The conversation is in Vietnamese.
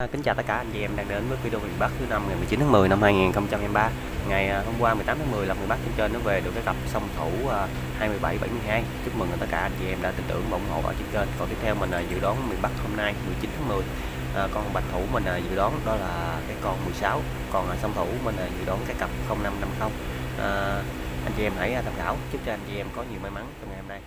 À, kính chào tất cả anh chị em đang đến với video miền Bắc thứ năm ngày 19 tháng 10 năm 2023. Ngày à, hôm qua 18 tháng 10 là miền Bắc trên trên nó về được cái cặp song thủ à, 27 72. Chúc mừng tất cả anh chị em đã tin tưởng và ủng hộ ở trên kênh. Còn tiếp theo mình à, dự đoán miền Bắc hôm nay 19 tháng 10. À, con bạch thủ mình dự đoán đó là cái con 16, còn song thủ mình dự đoán cái cặp 0550. À, anh chị em hãy tham khảo. Chúc cho anh chị em có nhiều may mắn trong ngày hôm nay.